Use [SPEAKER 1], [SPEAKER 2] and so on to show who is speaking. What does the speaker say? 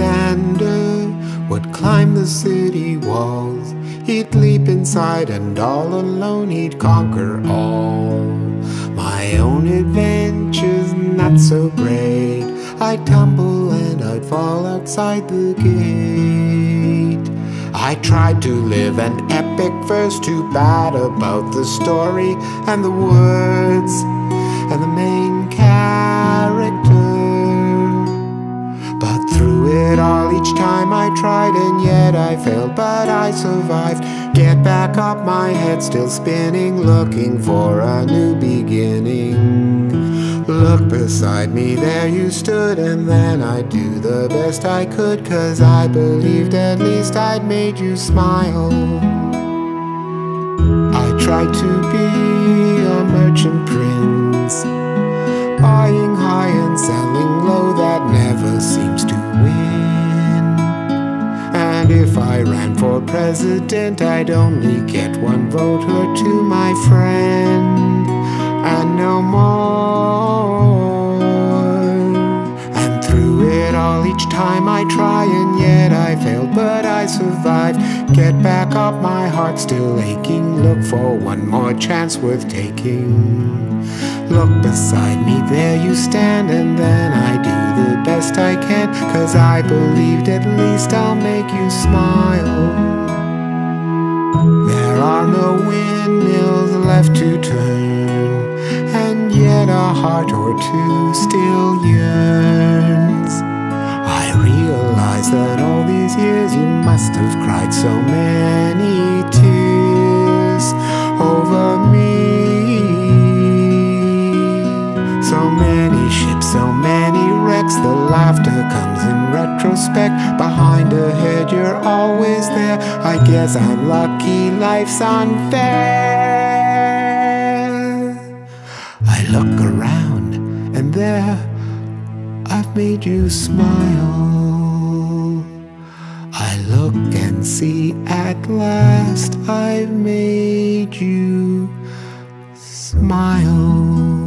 [SPEAKER 1] Alexander would climb the city walls. He'd leap inside and all alone he'd conquer all. My own adventure's not so great. I'd tumble and I'd fall outside the gate. I tried to live an epic verse too bad about the story and the words and the main. I tried, and yet I failed, but I survived. Get back up, my head still spinning, looking for a new beginning. Look beside me, there you stood, and then I'd do the best I could, cause I believed at least I'd made you smile. I tried to be a merchant prince, buying If I ran for president, I'd only get one vote or two, my friend, and no more. And through it all, each time I try, and yet I failed, but I survived. Get back up, my heart still aching. Look for one more chance worth taking. Look beside me, there you stand, and Cause I believed at least I'll make you smile. There are no windmills left to turn, and yet a heart or two still yearns. I realize that all these years you must have cried so many tears over me. So many ships, so many wrecks, the laughter retrospect. Behind a head, you're always there. I guess I'm lucky, life's unfair. I look around, and there I've made you smile. I look and see at last I've made you smile.